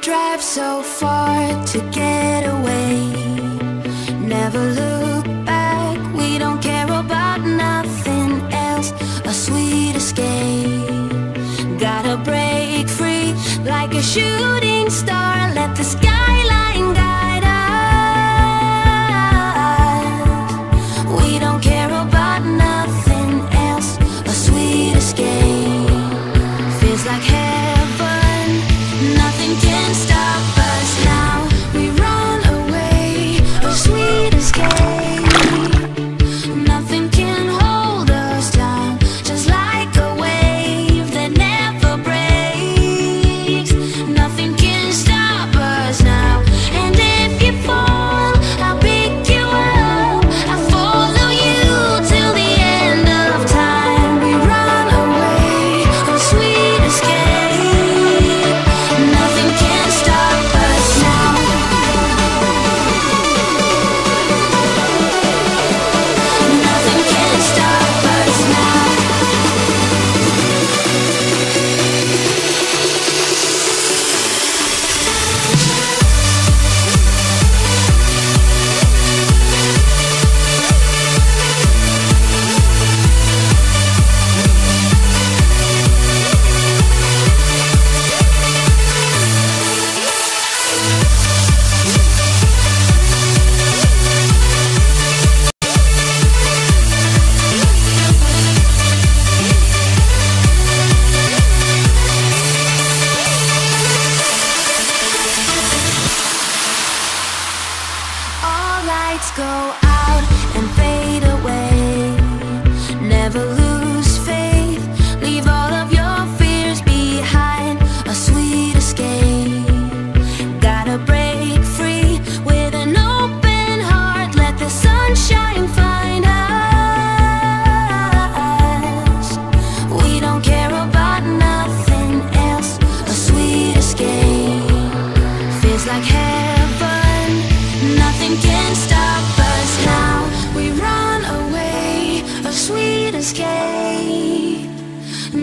drive so far to get away. Never look back, we don't care about nothing else. A sweet escape. Gotta break free like a shooting out and fade away. Never lose.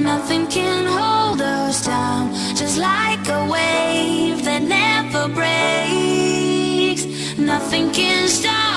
Nothing can hold us down. Just like a wave that never breaks. Nothing can stop